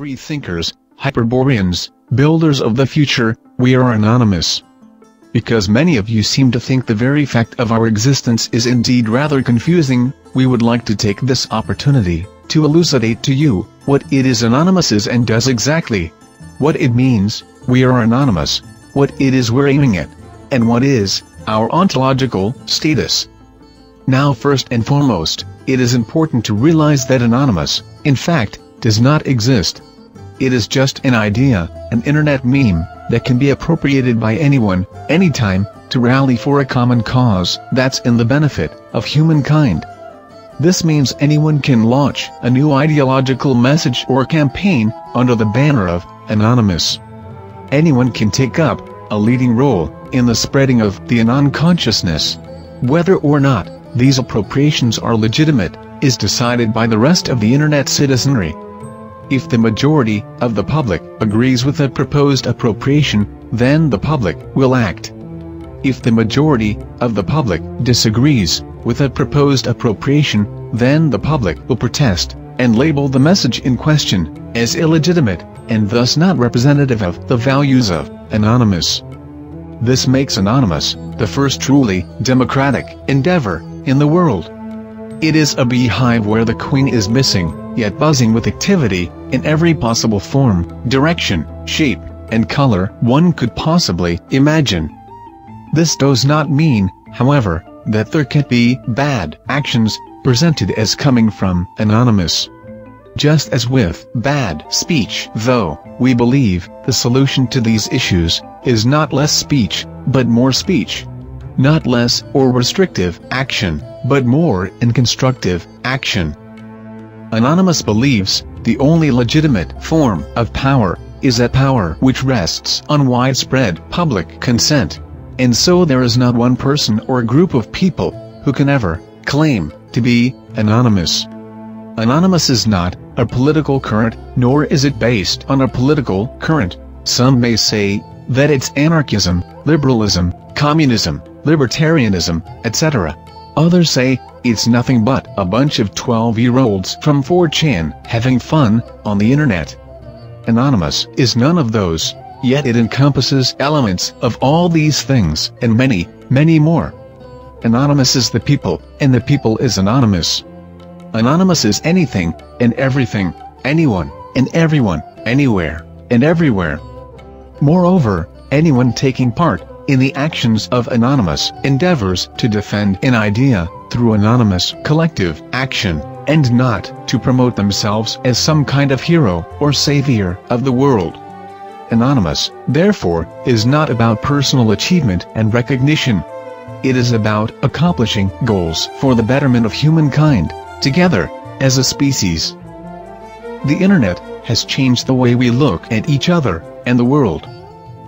free thinkers, Hyperboreans, builders of the future, we are anonymous. Because many of you seem to think the very fact of our existence is indeed rather confusing, we would like to take this opportunity, to elucidate to you, what it is anonymous is and does exactly. What it means, we are anonymous, what it is we're aiming at, and what is, our ontological, status. Now first and foremost, it is important to realize that anonymous, in fact, does not exist. It is just an idea, an internet meme, that can be appropriated by anyone, anytime, to rally for a common cause that's in the benefit of humankind. This means anyone can launch a new ideological message or campaign under the banner of Anonymous. Anyone can take up a leading role in the spreading of the Anon consciousness. Whether or not these appropriations are legitimate is decided by the rest of the internet citizenry. If the majority of the public agrees with a proposed appropriation, then the public will act. If the majority of the public disagrees with a proposed appropriation, then the public will protest and label the message in question as illegitimate and thus not representative of the values of Anonymous. This makes Anonymous the first truly democratic endeavor in the world. It is a beehive where the queen is missing, yet buzzing with activity, in every possible form, direction, shape, and color one could possibly imagine. This does not mean, however, that there can be bad actions presented as coming from Anonymous. Just as with bad speech though, we believe the solution to these issues is not less speech, but more speech not less or restrictive action, but more in constructive action. Anonymous believes, the only legitimate form of power, is that power which rests on widespread public consent. And so there is not one person or group of people, who can ever, claim, to be, anonymous. Anonymous is not, a political current, nor is it based on a political current. Some may say, that it's anarchism, liberalism, communism, libertarianism, etc. Others say, it's nothing but a bunch of 12-year-olds from 4chan having fun on the internet. Anonymous is none of those, yet it encompasses elements of all these things and many, many more. Anonymous is the people, and the people is anonymous. Anonymous is anything, and everything, anyone, and everyone, anywhere, and everywhere. Moreover, anyone taking part in the actions of Anonymous endeavors to defend an idea through anonymous collective action, and not to promote themselves as some kind of hero or savior of the world. Anonymous, therefore, is not about personal achievement and recognition. It is about accomplishing goals for the betterment of humankind, together, as a species. The Internet has changed the way we look at each other and the world.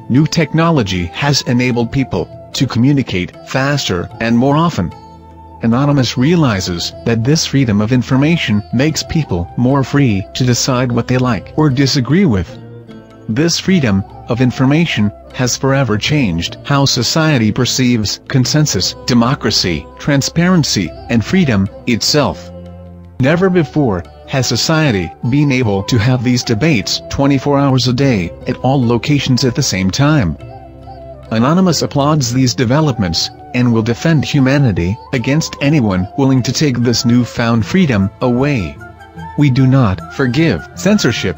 New technology has enabled people to communicate faster and more often. Anonymous realizes that this freedom of information makes people more free to decide what they like or disagree with. This freedom of information has forever changed how society perceives consensus, democracy, transparency, and freedom itself. Never before has society been able to have these debates 24 hours a day, at all locations at the same time? Anonymous applauds these developments, and will defend humanity against anyone willing to take this newfound freedom away. We do not forgive censorship.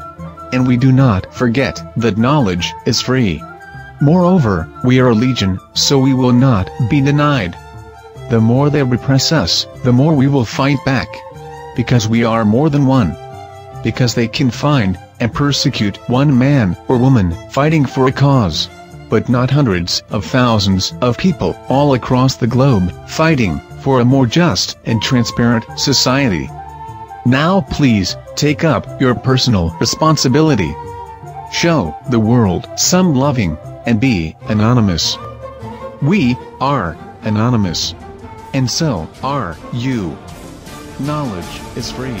And we do not forget that knowledge is free. Moreover, we are a legion, so we will not be denied. The more they repress us, the more we will fight back because we are more than one. Because they can find and persecute one man or woman fighting for a cause, but not hundreds of thousands of people all across the globe fighting for a more just and transparent society. Now please, take up your personal responsibility. Show the world some loving, and be anonymous. We are anonymous. And so are you. Knowledge is free.